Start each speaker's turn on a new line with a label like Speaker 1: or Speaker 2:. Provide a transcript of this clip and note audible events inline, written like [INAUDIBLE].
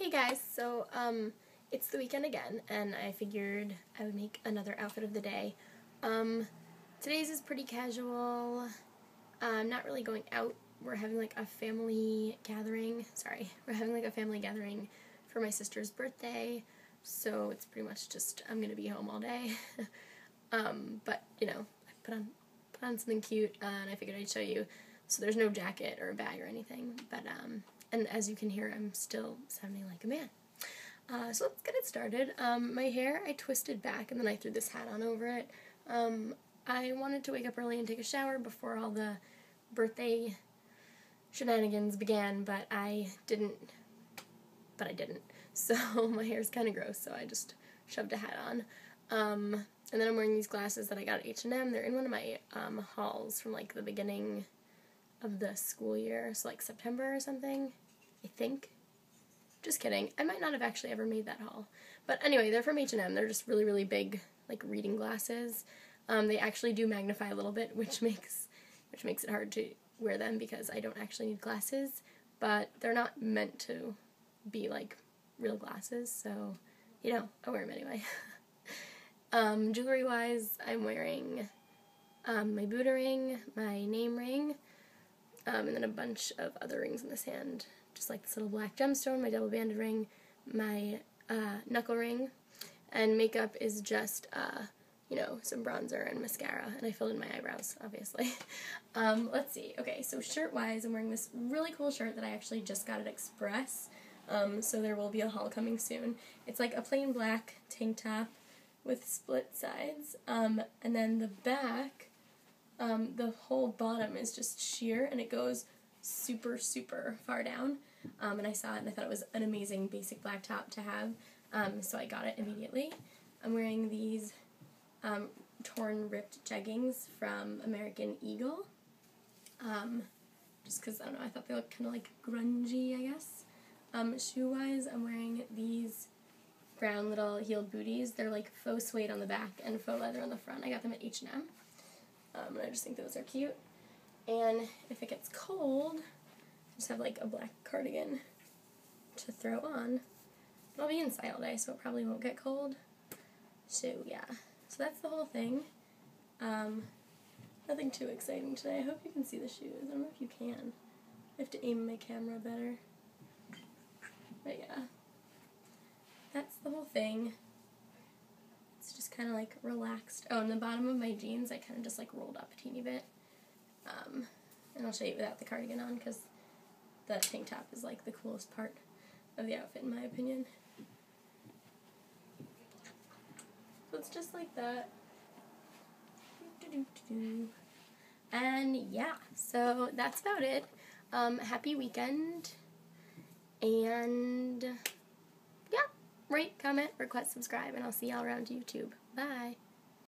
Speaker 1: Hey guys, so um, it's the weekend again, and I figured I would make another outfit of the day. Um, today's is pretty casual. I'm not really going out. We're having like a family gathering. Sorry, [LAUGHS] we're having like a family gathering for my sister's birthday, so it's pretty much just I'm gonna be home all day. [LAUGHS] um, but you know, I put on put on something cute, uh, and I figured I'd show you. So there's no jacket or bag or anything, but um, and as you can hear, I'm still sounding like a man. Uh, so let's get it started. Um, my hair I twisted back and then I threw this hat on over it. Um, I wanted to wake up early and take a shower before all the birthday shenanigans began, but I didn't. But I didn't. [LAUGHS] So my hair is kind of gross, so I just shoved a hat on. Um, and then I'm wearing these glasses that I got at H&M. They're in one of my um, hauls from like the beginning of the school year, so like September or something, I think. Just kidding. I might not have actually ever made that haul. But anyway, they're from H&M. They're just really, really big, like reading glasses. Um, they actually do magnify a little bit, [LAUGHS] which makes which makes it hard to wear them because I don't actually need glasses. But they're not meant to be like real glasses, so you know I wear them anyway. [LAUGHS] um, jewelry wise, I'm wearing um, my Buddha ring, my name ring, um, and then a bunch of other rings in this hand, just like this little black gemstone, my double banded ring, my uh, knuckle ring, and makeup is just, uh, you know, some bronzer and mascara, and I filled in my eyebrows, obviously. [LAUGHS] um, let's see. Okay, so shirt-wise, I'm wearing this really cool shirt that I actually just got at Express, um, so there will be a haul coming soon. It's like a plain black tank top with split sides, um, and then the back um, the whole bottom is just sheer and it goes super, super far down. Um, and I saw it and I thought it was an amazing basic black top to have, um, so I got it immediately. I'm wearing these um, torn, ripped jeggings from American Eagle. Um, just because, I don't know, I thought they looked kind of like grungy, I guess. Um, shoe-wise, I'm wearing these brown little heeled booties. They're like faux suede on the back and faux leather on the front. I got them at H&M. Um, and I just think those are cute. And if it gets cold, I just have like a black cardigan to throw on. I'll be inside all day, so it probably won't get cold. So yeah, so that's the whole thing. Um, nothing too exciting today. I hope you can see the shoes. I don't know if you can. I have to aim my camera better. But yeah, that's the whole thing kind of like relaxed. Oh, and the bottom of my jeans, I kind of just like rolled up a teeny bit. Um, and I'll show you without the cardigan on because the tank top is like the coolest part of the outfit in my opinion. So it's just like that. And yeah, so that's about it. Um, happy weekend. And rate, comment, request, subscribe, and I'll see y'all around YouTube. Bye.